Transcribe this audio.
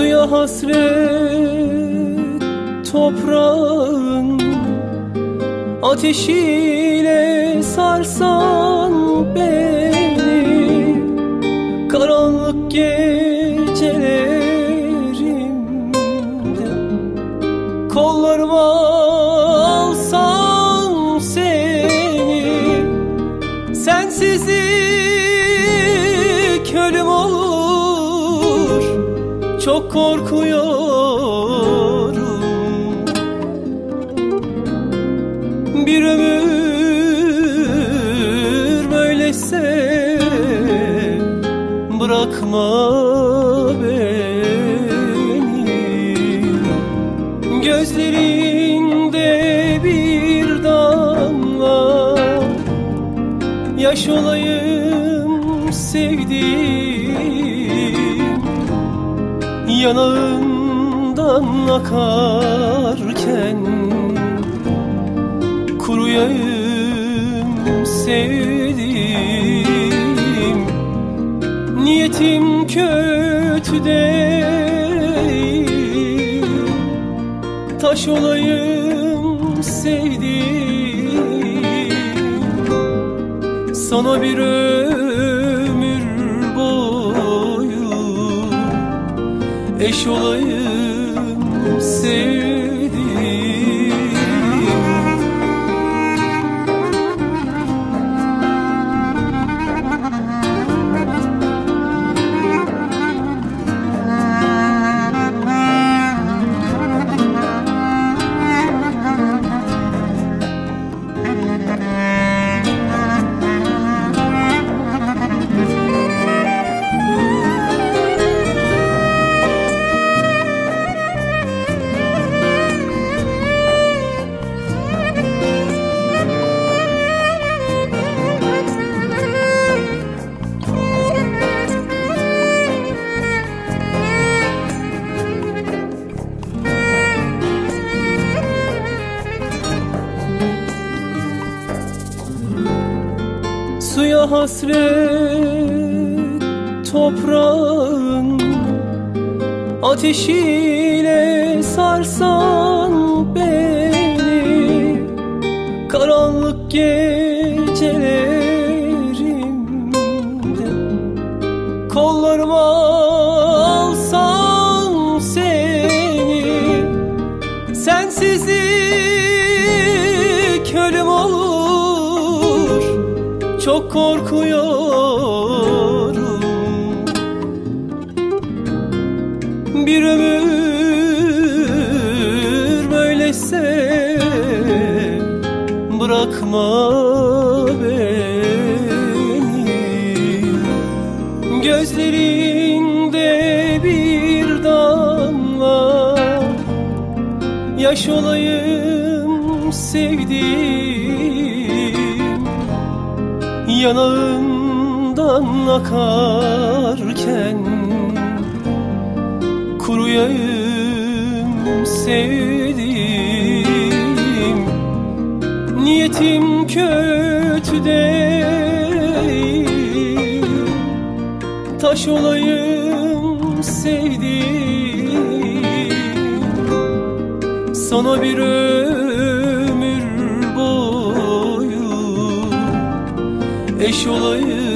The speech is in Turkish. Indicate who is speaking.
Speaker 1: hasret toprağın Ateşiyle sarsan beni. Karanlık gecelerimde Kollarıma alsam seni. Sensizlik ölüm olur Çok korkuyorum. Bir ömür böyleyse Bırakma beni. Gözlerinde bir damla Yaş olayım sevdiğim Yanağından akarken Kuruyayım sevdiğim Niyetim kötü değil. Taş olayım sevdiğim Sana bir ömür Eş olayım sevdiğim Suya hasret toprağın Ateşiyle sarsan beni. Karanlık gecelerimde Kollarıma alsam seni. Sensizlik ölüm olur Çok korkuyorum. Bir ömür böyleyse Bırakma beni. Gözlerinde bir damla Yaş olayım sevdiğim Yanağından akarken Kuruyayım sevdiğim Niyetim kötü değil. Taş olayım sevdiğim Sana bir ömür Eş olayım